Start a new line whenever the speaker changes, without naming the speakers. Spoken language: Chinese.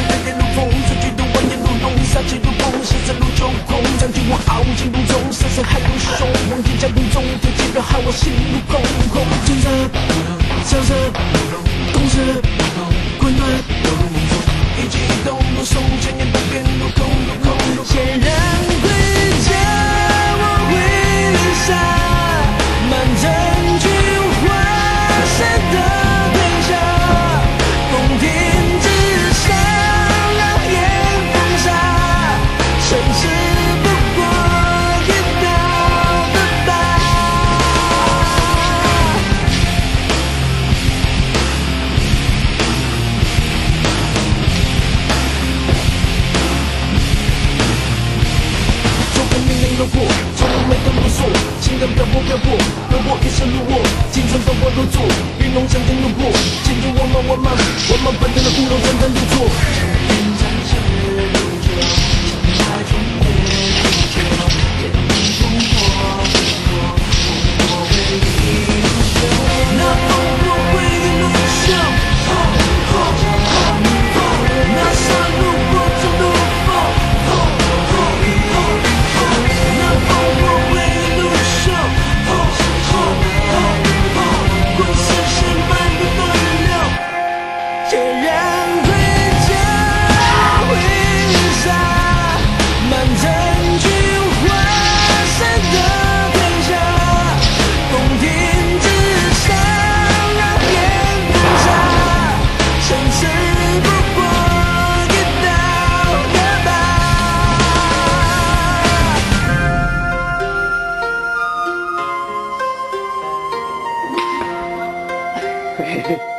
来也如风吹不动万的如龙杀气如风现实如秋空将军我傲气如虹山河海阔天空在我中铁骑彪悍我心如虹如今我们是看漂我一生如过青春般波折错与梦想同路过陷入我们我们我们翻腾的孤独患者的座。Hehehehe